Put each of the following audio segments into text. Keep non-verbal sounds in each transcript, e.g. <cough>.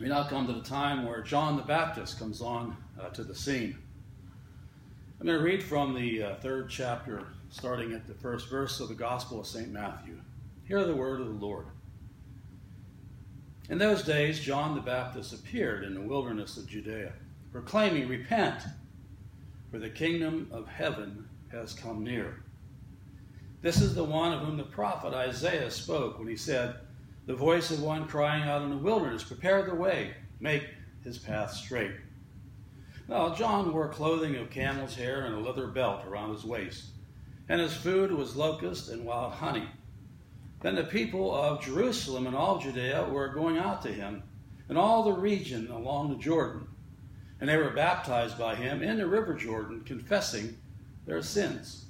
We now come to the time where John the Baptist comes on uh, to the scene. I'm going to read from the uh, third chapter, starting at the first verse of the Gospel of St. Matthew. Hear the word of the Lord. In those days, John the Baptist appeared in the wilderness of Judea, proclaiming, Repent, for the kingdom of heaven has come near. This is the one of whom the prophet Isaiah spoke when he said, The voice of one crying out in the wilderness, Prepare the way, make his path straight. Now, John wore clothing of camel's hair and a leather belt around his waist, and his food was locust and wild honey. Then the people of Jerusalem and all Judea were going out to him, and all the region along the Jordan. And they were baptized by him in the river Jordan, confessing their sins.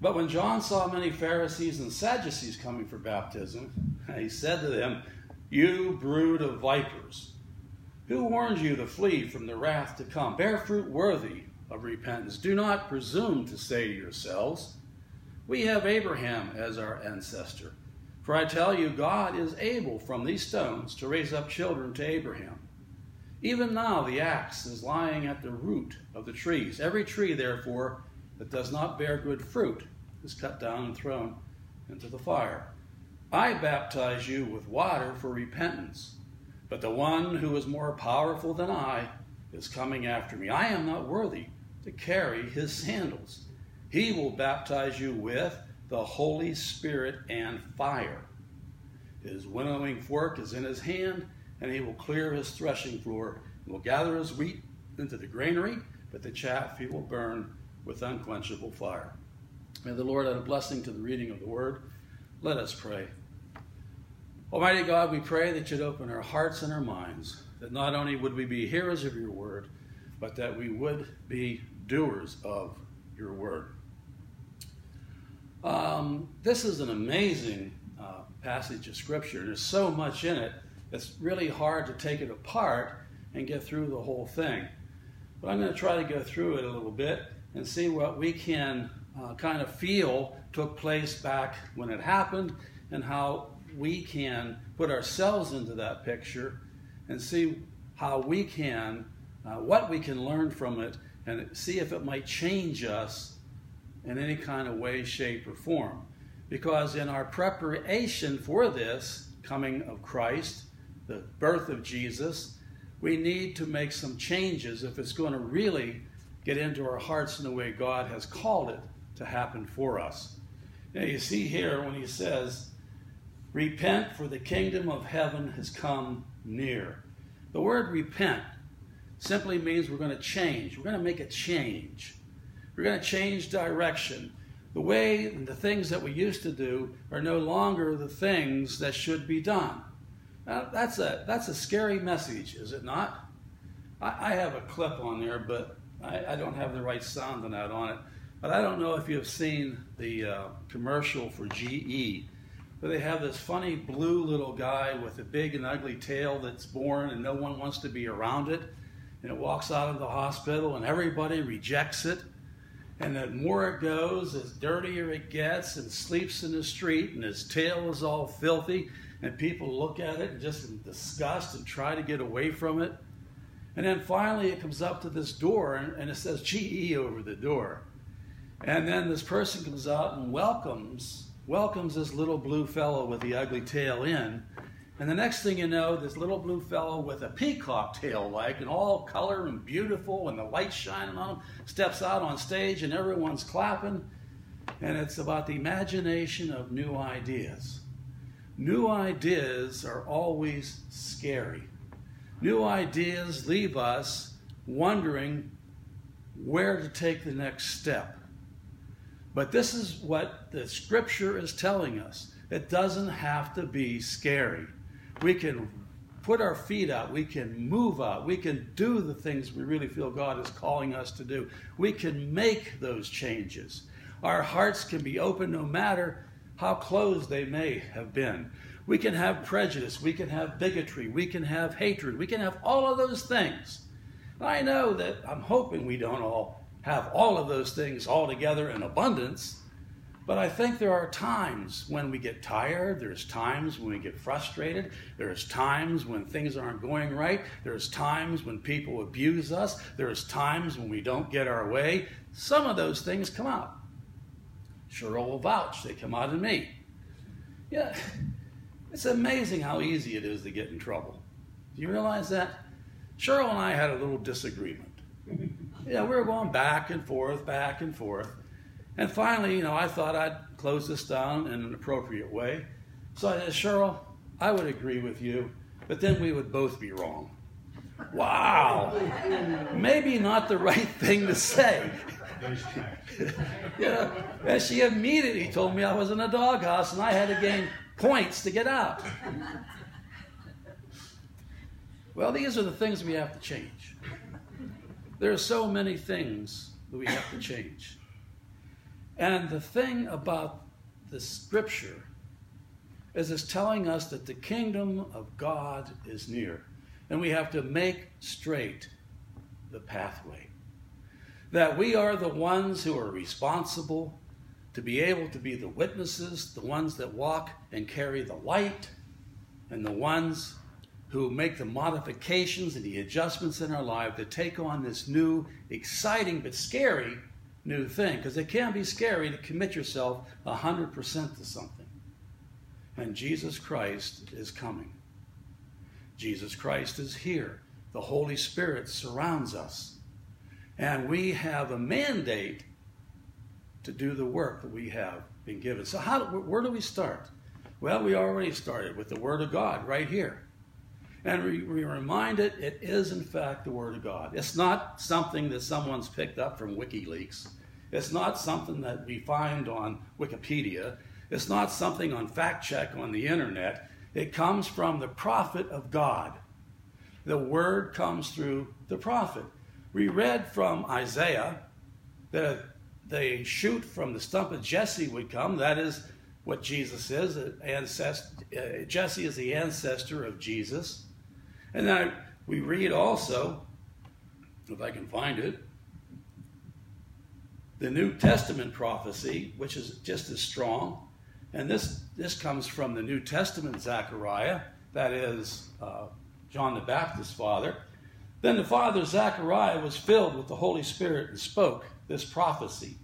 But when John saw many Pharisees and Sadducees coming for baptism, <laughs> he said to them, You brood of vipers, who warned you to flee from the wrath to come? Bear fruit worthy of repentance. Do not presume to say to yourselves, We have Abraham as our ancestor. For I tell you, God is able from these stones to raise up children to Abraham. Even now the axe is lying at the root of the trees. Every tree, therefore, that does not bear good fruit is cut down and thrown into the fire. I baptize you with water for repentance, but the one who is more powerful than I is coming after me. I am not worthy to carry his sandals. He will baptize you with the Holy Spirit and fire. His winnowing fork is in his hand, and he will clear his threshing floor, and will gather his wheat into the granary, but the chaff he will burn with unquenchable fire. May the Lord add a blessing to the reading of the word. Let us pray. Almighty God, we pray that you'd open our hearts and our minds, that not only would we be hearers of your word, but that we would be doers of your word. Um, this is an amazing uh, passage of Scripture. There's so much in it, it's really hard to take it apart and get through the whole thing. But I'm going to try to go through it a little bit and see what we can uh, kind of feel took place back when it happened and how we can put ourselves into that picture and see how we can, uh, what we can learn from it and see if it might change us in any kind of way, shape, or form. Because in our preparation for this coming of Christ, the birth of Jesus, we need to make some changes if it's going to really get into our hearts in the way God has called it to happen for us. Now, you see here when he says, Repent, for the kingdom of heaven has come near. The word repent simply means we're going to change. We're going to make a change. We're going to change direction. The way and the things that we used to do are no longer the things that should be done. Now, that's a that's a scary message, is it not? I, I have a clip on there, but I, I, don't have the right sound on that on it. But I don't know if you've seen the uh, commercial for GE, where they have this funny blue little guy with a big and ugly tail that's born, and no one wants to be around it, and it walks out of the hospital, and everybody rejects it. And the more it goes, the dirtier it gets, and sleeps in the street, and his tail is all filthy and people look at it just in disgust and try to get away from it. And then finally it comes up to this door and, it says GE over the door. And then this person comes out and welcomes, welcomes this little blue fellow with the ugly tail in. And the next thing you know, this little blue fellow with a peacock tail like and all color and beautiful and the light shining on him steps out on stage and everyone's clapping. And it's about the imagination of new ideas. New ideas are always scary. New ideas leave us wondering where to take the next step. But this is what the scripture is telling us. It doesn't have to be scary. We can put our feet out, we can move out, we can do the things we really feel God is calling us to do. We can make those changes. Our hearts can be open no matter how closed they may have been. We can have prejudice, we can have bigotry, we can have hatred, we can have all of those things. I know that I'm hoping we don't all have all of those things all together in abundance, But I think there are times when we get tired. There's times when we get frustrated. There's times when things aren't going right. There's times when people abuse us. There's times when we don't get our way. Some of those things come out. Cheryl will vouch. They come out in me. Yeah, it's amazing how easy it is to get in trouble. Do you realize that? Cheryl and I had a little disagreement. <laughs> Yeah, we were going back and forth, back and forth. And finally, you know, I thought I'd close this down in an appropriate way. So I said, Cheryl, I would agree with you, but then we would both be wrong. Wow. Maybe not the right thing to say. <laughs> you know, and she immediately told me I was in a doghouse and I had to gain points to get out. Well, these are the things we have to change. There are so many things that we have to change. And the thing about the scripture is it's telling us that the kingdom of God is near. And we have to make straight the pathway. That we are the ones who are responsible to be able to be the witnesses, the ones that walk and carry the light, and the ones who make the modifications and the adjustments in our life to take on this new, exciting, but scary new thing because it can be scary to commit yourself 100% to something. And Jesus Christ is coming. Jesus Christ is here. The Holy Spirit surrounds us. And we have a mandate to do the work that we have been given. So, how, where do we start? Well, we already started with the Word of God right here. And we, we remind it, it is in fact the Word of God. It's not something that someone's picked up from WikiLeaks. It's not something that we find on Wikipedia. It's not something on fact check on the internet. It comes from the prophet of God. The word comes through the prophet. We read from Isaiah that the shoot from the stump of Jesse would come. That is what Jesus is. Ancest- uh, Jesse is the ancestor of Jesus. And then we read also, if I can find it, the New Testament prophecy, which is just as strong. And this, this comes from the New Testament Zechariah, that is uh, John the Baptist's father. Then the father Zechariah was filled with the Holy Spirit and spoke this prophecy.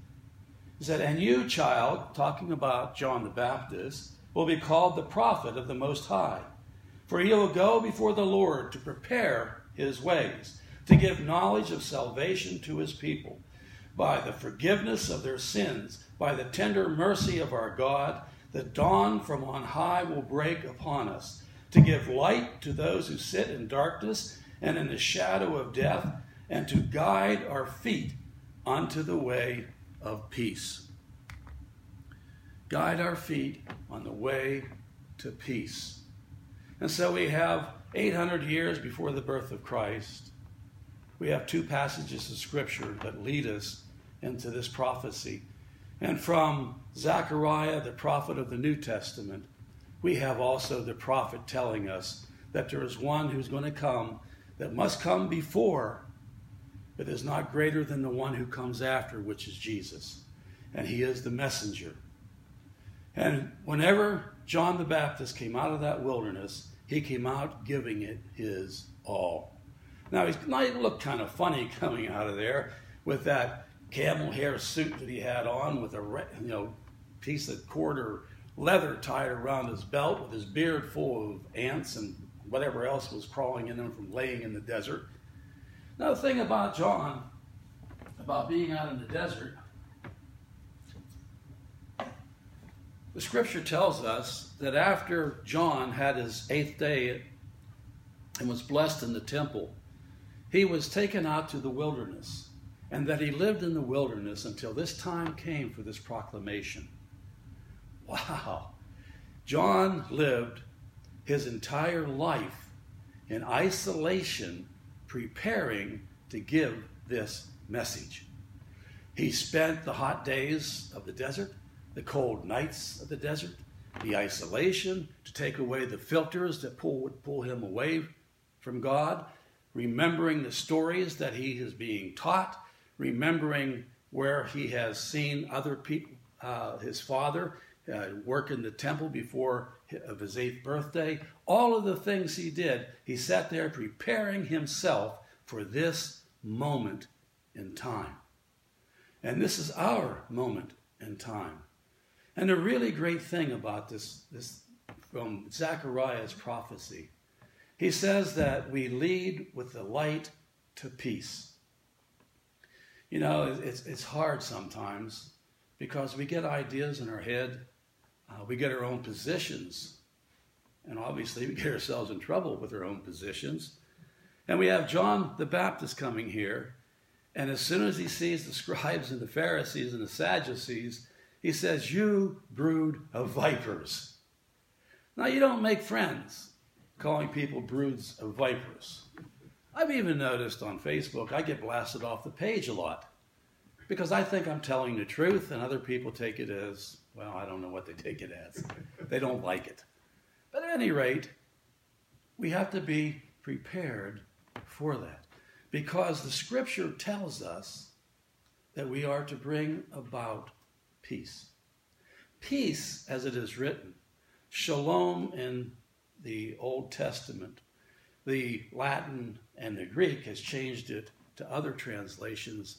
He said, And you, child, talking about John the Baptist, will be called the prophet of the Most High. For he will go before the Lord to prepare his ways, to give knowledge of salvation to his people by the forgiveness of their sins, by the tender mercy of our God, the dawn from on high will break upon us, to give light to those who sit in darkness and in the shadow of death, and to guide our feet unto the way of peace. Guide our feet on the way to peace. And so we have 800 years before the birth of Christ. We have two passages of Scripture that lead us into this prophecy. And from Zechariah, the prophet of the New Testament, we have also the prophet telling us that there is one who's going to come that must come before, but is not greater than the one who comes after, which is Jesus. And he is the messenger. And whenever John the Baptist came out of that wilderness, he came out giving it his all. Now, he might look kind of funny <laughs> coming out of there with that camel hair suit that he had on with a you know piece of cord or leather tied around his belt with his beard full of ants and whatever else was crawling in them from laying in the desert. Now the thing about John, about being out in the desert, the scripture tells us that after John had his eighth day and was blessed in the temple, he was taken out to the wilderness and that he lived in the wilderness until this time came for this proclamation. Wow. John lived his entire life in isolation, preparing to give this message. He spent the hot days of the desert, the cold nights of the desert, the isolation to take away the filters that pull, would pull him away from God, remembering the stories that he is being taught remembering where he has seen other people, uh, his father, uh, work in the temple before of his eighth birthday. All of the things he did, he sat there preparing himself for this moment in time. And this is our moment in time. And the really great thing about this, this from Zechariah's prophecy, he says that we lead with the light to peace. You know, it's, it's hard sometimes because we get ideas in our head, uh, we get our own positions, and obviously we get ourselves in trouble with our own positions. And we have John the Baptist coming here, and as soon as he sees the scribes and the Pharisees and the Sadducees, he says, You brood of vipers. Now, you don't make friends calling people broods of vipers. I've even noticed on Facebook, I get blasted off the page a lot because I think I'm telling the truth, and other people take it as, well, I don't know what they take it as. They don't like it. But at any rate, we have to be prepared for that because the scripture tells us that we are to bring about peace. Peace, as it is written, shalom in the Old Testament, the Latin and the Greek has changed it to other translations,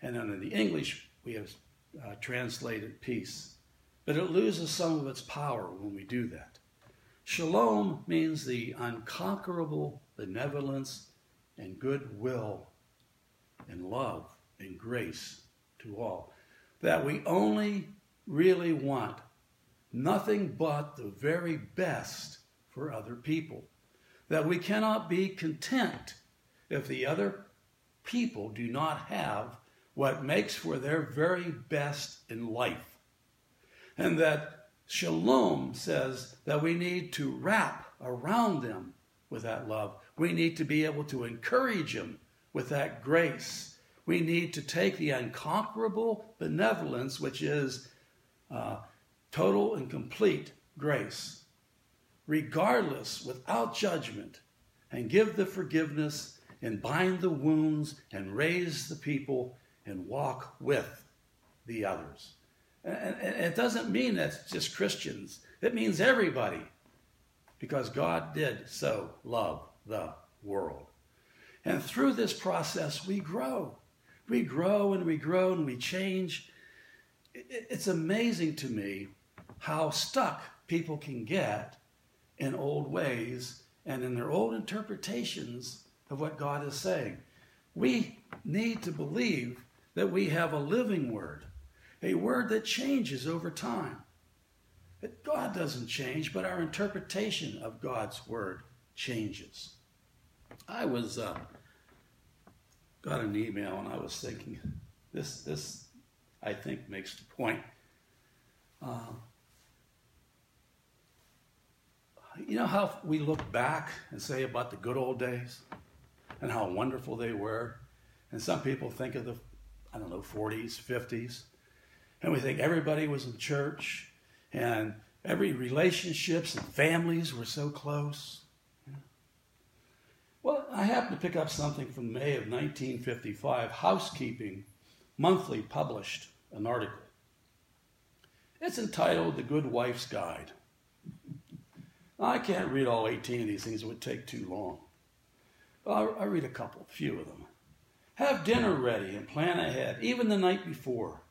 and then in the English we have uh, translated peace. But it loses some of its power when we do that. Shalom means the unconquerable benevolence and goodwill and love and grace to all. That we only really want nothing but the very best for other people. That we cannot be content if the other people do not have what makes for their very best in life. And that Shalom says that we need to wrap around them with that love. We need to be able to encourage them with that grace. We need to take the unconquerable benevolence, which is uh, total and complete grace, regardless, without judgment, and give the forgiveness and bind the wounds and raise the people and walk with the others. And, it doesn't mean that's just Christians, it means everybody, because God did so love the world. And through this process, we grow. We grow and we grow and we change. It's amazing to me how stuck people can get in old ways and in their old interpretations of what God is saying. We need to believe that we have a living word, a word that changes over time. That God doesn't change, but our interpretation of God's word changes. I was uh, got an email and I was thinking, this this I think makes the point. Uh, you know how we look back and say about the good old days and how wonderful they were? And some people think of the, I don't know, 40s, 50s. And we think everybody was in church and every relationships and families were so close. Well, I happened to pick up something from May of 1955. Housekeeping Monthly published an article. It's entitled The Good Wife's Guide. I can't read all 18 of these things, it would take too long. But I'll, I'll read a couple, a few of them. Have dinner ready and plan ahead, even the night before,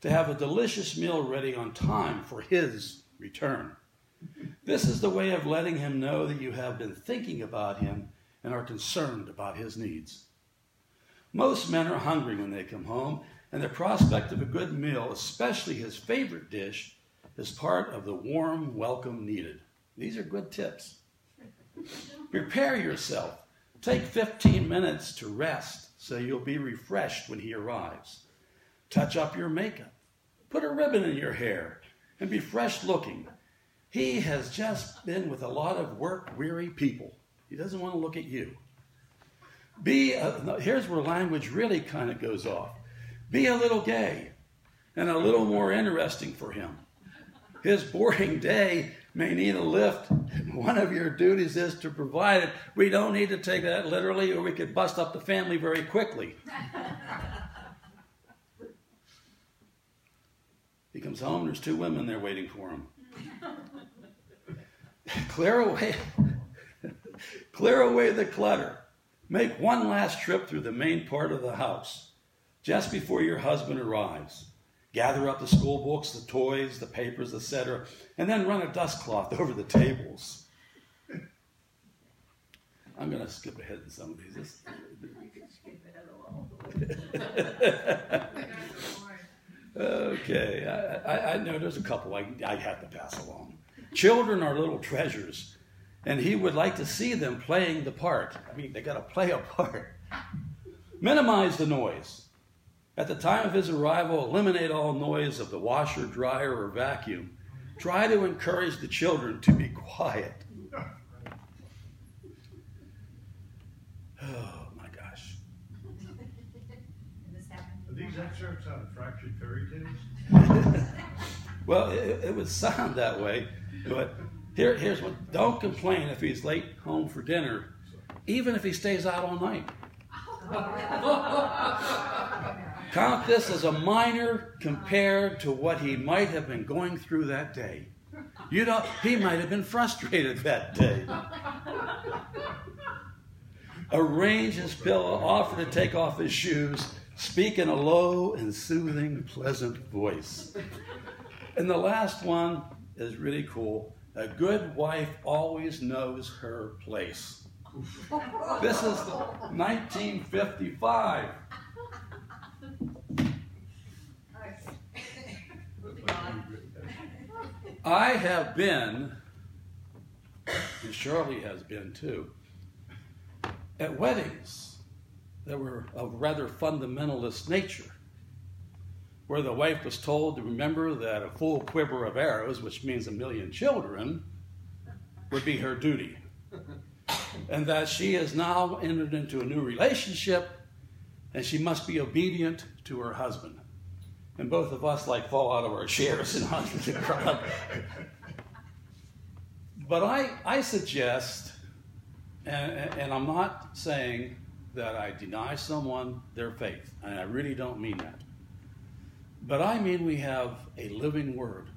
to have a delicious meal ready on time for his return. This is the way of letting him know that you have been thinking about him and are concerned about his needs. Most men are hungry when they come home, and the prospect of a good meal, especially his favorite dish, is part of the warm welcome needed. These are good tips. <laughs> Prepare yourself. Take 15 minutes to rest so you'll be refreshed when he arrives. Touch up your makeup. Put a ribbon in your hair and be fresh looking. He has just been with a lot of work weary people. He doesn't want to look at you. Be a, here's where language really kind of goes off. Be a little gay and a little more interesting for him. His boring day may need a lift. <laughs> One of your duties is to provide it. We don't need to take that literally, or we could bust up the family very quickly. <laughs> He comes home, there's two women there waiting for him. <laughs> clear away, clear away the clutter. Make one last trip through the main part of the house just before your husband arrives. Gather up the school books, the toys, the papers, etc., and then run a dust cloth <laughs> over the tables. I'm going to skip ahead in some of these. okay, I, I, I, know there's a couple I, I have to pass along. Children are little treasures, and he would like to see them playing the part. I mean, they got to play a part. Minimize the noise. At the time of his arrival, eliminate all noise of the washer, dryer, or vacuum. Try to encourage the children to be quiet. <sighs> Oh my gosh. Are these excerpts out of fractured fairy tales? <laughs> well, it, it, would sound that way, but here, here's what don't complain if he's late home for dinner, even if he stays out all night. <laughs> <laughs> Count this as a minor compared to what he might have been going through that day. You know, he might have been frustrated that day. Arrange his pillow, offer to take off his shoes, speak in a low and soothing, pleasant voice. And the last one is really cool. A good wife always knows her place. This is 1955. I have been, and Shirley has been too, at weddings that were of rather fundamentalist nature, where the wife was told to remember that a full quiver of arrows, which means a million children, would be her duty. And that she has now entered into a new relationship and she must be obedient to her husband. And both of us like fall out of our chairs and <laughs> onto the ground. but I, I suggest, and, and I'm not saying that I deny someone their faith, and I really don't mean that. But I mean we have a living word.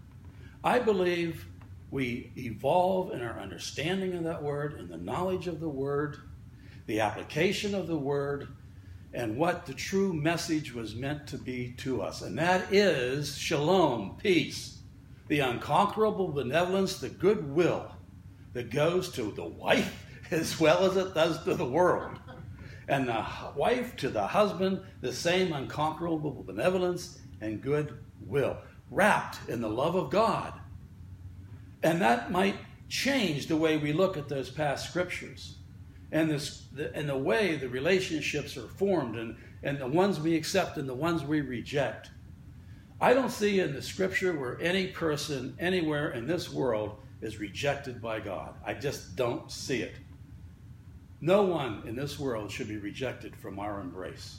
I believe we evolve in our understanding of that word, in the knowledge of the word, the application of the word, and what the true message was meant to be to us. And that is shalom, peace, the unconquerable benevolence, the goodwill that goes to the wife <laughs> as well as it does to the world. And the wife to the husband, the same unconquerable benevolence and goodwill, wrapped in the love of God. And that might change the way we look at those past scriptures and this the, and the way the relationships are formed and, and the ones we accept and the ones we reject. I don't see in the scripture where any person anywhere in this world is rejected by God. I just don't see it. No one in this world should be rejected from our embrace.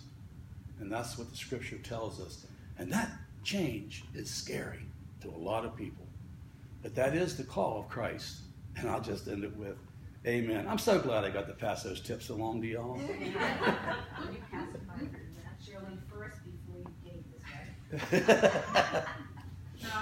And that's what the scripture tells us. And that change is scary to a lot of people. But that is the call of Christ. And I'll just end it with Amen. I'm so glad I got to pass those tips along to y'all. <laughs> Shirley first before you gave this, right? <laughs> no.